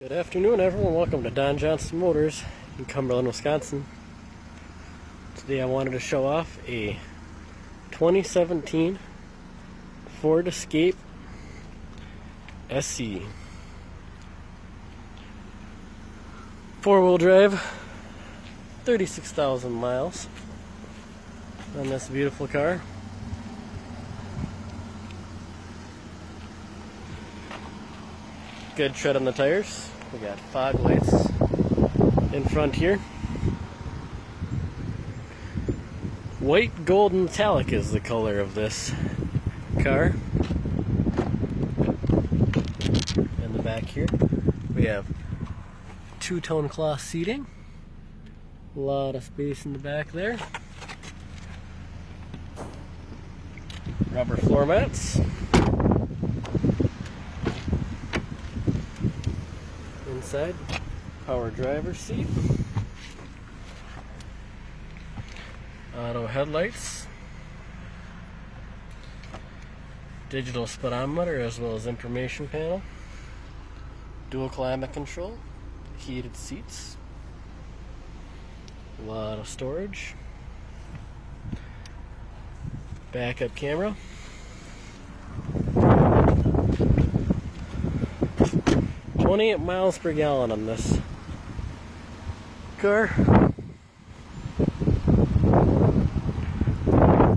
Good afternoon, everyone. Welcome to Don Johnson Motors in Cumberland, Wisconsin. Today I wanted to show off a 2017 Ford Escape SE. Four-wheel drive, 36,000 miles on this beautiful car. Good tread on the tires. We got fog lights in front here. White gold metallic is the color of this car. In the back here, we have two-tone cloth seating. A lot of space in the back there. Rubber floor mats. Inside. Power driver seat. Auto headlights. Digital speedometer as well as information panel. Dual climate control. Heated seats. A lot of storage. Backup camera. 28 miles per gallon on this car.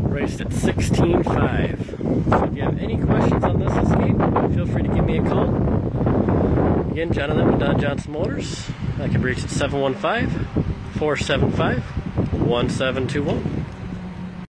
Raced at 16.5. So if you have any questions on this Escape, feel free to give me a call. Again, Jonathan with Don Johnson Motors. I can reach at 715 475 1721.